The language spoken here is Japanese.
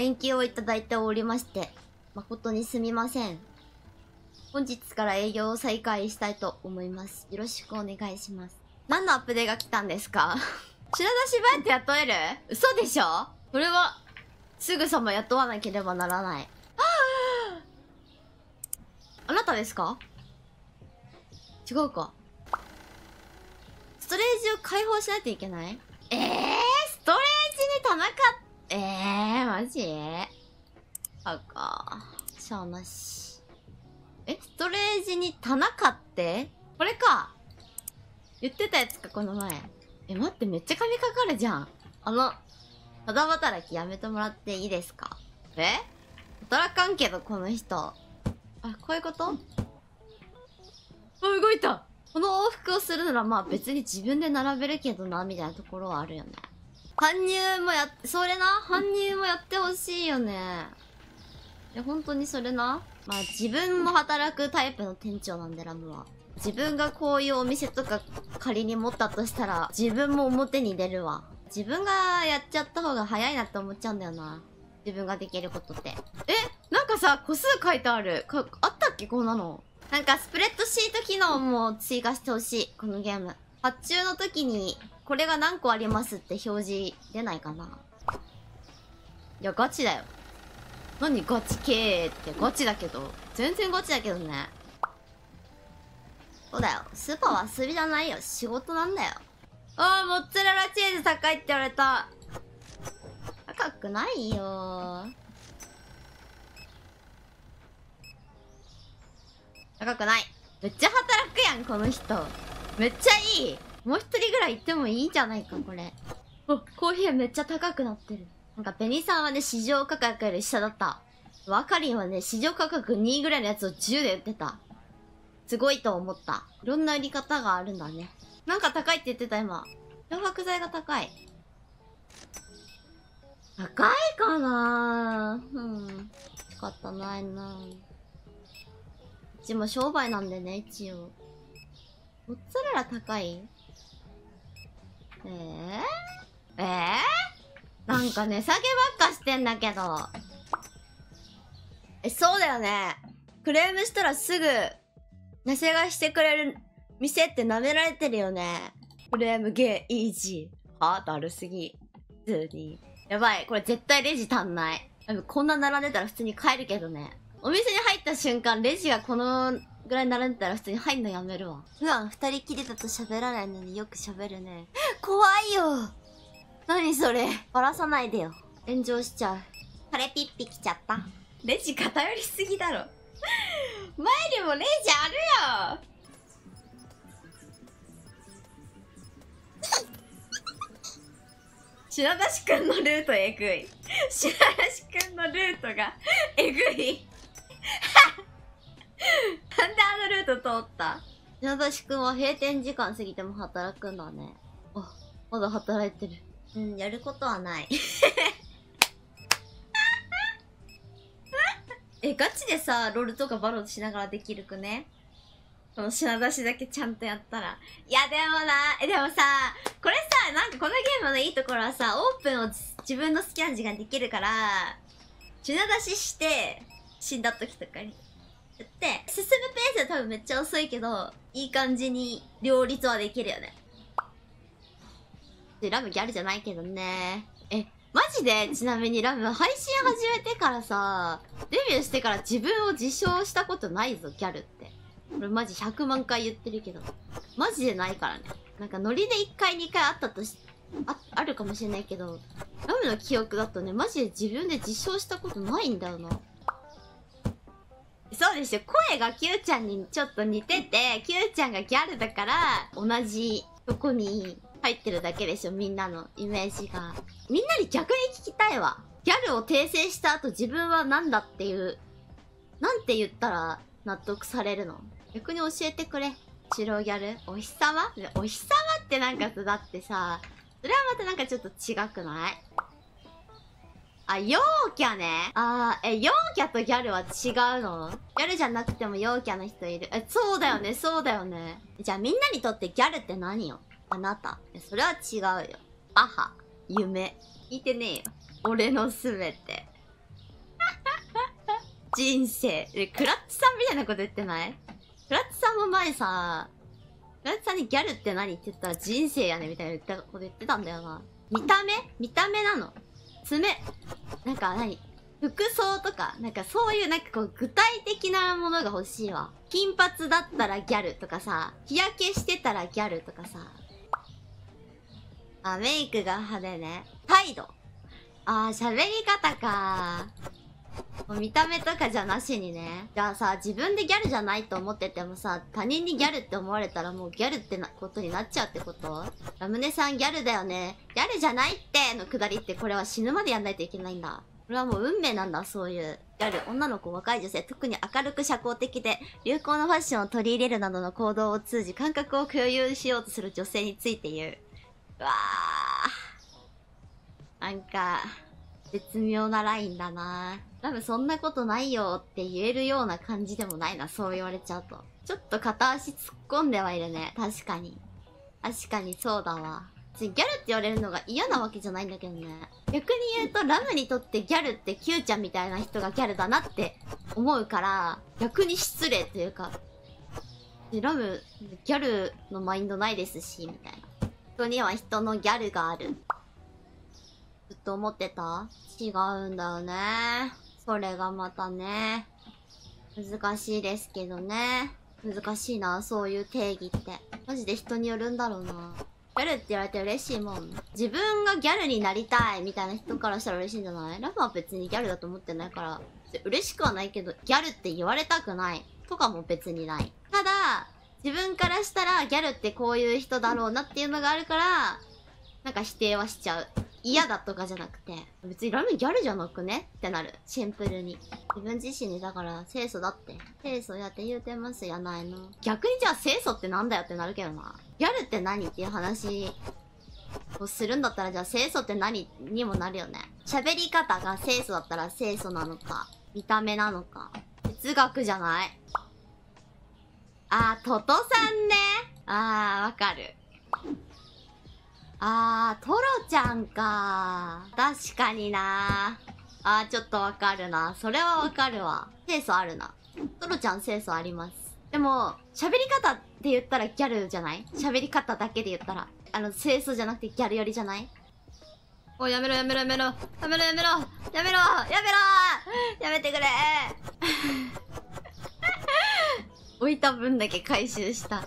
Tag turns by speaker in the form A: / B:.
A: 連休をいただいておりまして、誠にすみません。本日から営業を再開したいと思います。よろしくお願いします。何のアップデが来たんですか？品出しバイト雇える？嘘でしょ？これは、すぐさま雇わなければならない。あなたですか？違うか。ストレージを解放しないといけない？ええー、ストレージに棚か、ええー、マジ？あか。しゃあなし。え、ストレージに棚買って？これか。言ってたやつか、この前。え、待って、めっちゃ金かかるじゃん。あの、ただ働きやめてもらっていいですか？え？働かんけど、この人。あ、こういうこと？あ、動いたこの往復をするならまあ別に自分で並べるけどな、みたいなところはあるよね。搬入もやっ、それな？搬入もやってほしいよね。え、本当にそれな？まあ自分も働くタイプの店長なんでラムは。自分がこういうお店とか仮に持ったとしたら、自分も表に出るわ。自分がやっちゃった方が早いなって思っちゃうんだよな。自分ができることって。えなんかさ、個数書いてある。か、あったっけ？こんなの。なんかスプレッドシート機能も追加してほしい。このゲーム。発注の時に、これが何個ありますって表示出ないかな？いや、ガチだよ。何ガチ系って？ガチだけど。全然ガチだけどね。そうだよ。スーパーは遊びじゃないよ。仕事なんだよ。あー、モッツァレラチーズ高いって言われた。高くないよ高くない。めっちゃ働くやん、この人。めっちゃいい。もう一人ぐらい行ってもいいんじゃないか、これ。お、コーヒーめっちゃ高くなってる。なんか、ベニさんはね、市場価格より下だった。ワカリンはね、市場価格2位ぐらいのやつを10で売ってた。すごいと思った。いろんな売り方があるんだね。なんか高いって言ってた、今。漂白剤が高い。高いかなうん。仕方ないなうちも商売なんでね、一応。モッツァレラ高い？ええええなんか値下げばっかしてんだけど。え、そうだよね。クレームしたらすぐ、値下げしてくれる店って舐められてるよね。クレームゲーイージー。はぁだるすぎ。普通に。やばい。これ絶対レジ足んない。多分こんな並んでたら普通に帰るけどね。お店に入った瞬間、レジがこのぐらい並んでたら普通に入んのやめるわ。普段二人きりだと喋らないのによく喋るね。怖いよ何それバラさないでよ。炎上しちゃう。これピッピ来ちゃった。レジ偏りすぎだろ。前にもレジあるよ 白出しくんのルートえぐい。白出しくんのルートがえぐい。ト通った？白出しくんは閉店時間過ぎても働くんだね。あ、まだ働いてる。うん、やることはない。え、ガチでさ、ロールとかバロしながらできるくね？この品出しだけちゃんとやったら。いや、でもな、え、でもさ、これさ、なんかこのゲームのいいところはさ、オープンを自分の好きな時間できるから、品出しして、死んだ時とかに。って、進むペースは多分めっちゃ遅いけど、いい感じに両立はできるよね。で、ラムギャルじゃないけどね。え、マジで？ちなみにラム配信始めてからさ、デビューしてから自分を自称したことないぞ、ギャルって。これマジ100万回言ってるけど。マジでないからね。なんかノリで1回2回あったとし、あ、あるかもしれないけど、ラムの記憶だとね、マジで自分で自称したことないんだよな。そうですよ。声が Q ちゃんにちょっと似てて、Q ちゃんがギャルだから、同じとこに入ってるだけでしょ、みんなのイメージが。みんなに逆に聞きたいわ。ギャルを訂正した後自分は何だっていう、なんて言ったら納得されるの？逆に教えてくれ。白ギャルお日様お日様ってなんか、だってさ、それはまたなんかちょっと違くない？あ、陽キャね。あー、え、陽キャとギャルは違うの？ギャルじゃなくても陽キャの人いる。え、そうだよね、そうだよね。じゃあみんなにとってギャルって何よ？あなた。えそれは違うよ。アハ、夢。聞いてねえよ。俺のすべて。人生。え、クラッチさんみたいなこと言ってない？クラッチさんも前さ、クラッチさんにギャルって何って言ったら人生やねみたいなこと言ってたんだよな。見た目？見た目なの。爪。なんか何？服装とか、なんかそういうなんかこう具体的なものが欲しいわ。金髪だったらギャルとかさ、日焼けしてたらギャルとかさ。あ、メイクが派手ね。態度。あー、喋り方かー見た目とかじゃなしにね。じゃあさ、自分でギャルじゃないと思っててもさ、他人にギャルって思われたらもうギャルってな、ことになっちゃうってこと？ラムネさんギャルだよね。ギャルじゃないってのくだりってこれは死ぬまでやんないといけないんだ。これはもう運命なんだ、そういう。ギャル、女の子、若い女性、特に明るく社交的で、流行のファッションを取り入れるなどの行動を通じ、感覚を共有しようとする女性について言う。うわー。なんか、絶妙なラインだなぁ多分そんなことないよって言えるような感じでもないな、そう言われちゃうと。ちょっと片足突っ込んではいるね。確かに。確かにそうだわ。ギャルって言われるのが嫌なわけじゃないんだけどね。逆に言うと、ラムにとってギャルって Q ちゃんみたいな人がギャルだなって思うから、逆に失礼というか、でラム、ギャルのマインドないですし、みたいな。人には人のギャルがある。ずっと思ってた？違うんだよね。それがまたね。難しいですけどね。難しいな、そういう定義って。マジで人によるんだろうな。ギャルって言われて嬉しいもん。自分がギャルになりたいみたいな人からしたら嬉しいんじゃない？ラフは別にギャルだと思ってないから、嬉しくはないけど、ギャルって言われたくないとかも別にない。ただ、自分からしたらギャルってこういう人だろうなっていうのがあるから、なんか否定はしちゃう。嫌だとかじゃなくて、別にラメギャルじゃなくね？ってなる。シンプルに。自分自身にだから清楚だって。清楚やって言うてますやないの。逆にじゃあ清楚ってなんだよってなるけどな。ギャルって何っていう話をするんだったらじゃあ清楚って何にもなるよね。喋り方が清楚だったら清楚なのか、見た目なのか。哲学じゃない？あー、トトさんね。あー、わかる。あー、トロちゃんか確かになあー、ちょっとわかるな。それはわかるわ。清楚あるな。トロちゃん清楚あります。でも、喋り方って言ったらギャルじゃない？喋り方だけで言ったら。あの、清楚じゃなくてギャル寄りじゃない？おやめろやめろやめろやめろやめろやめろやめろやめてくれ 置いた分だけ回収した。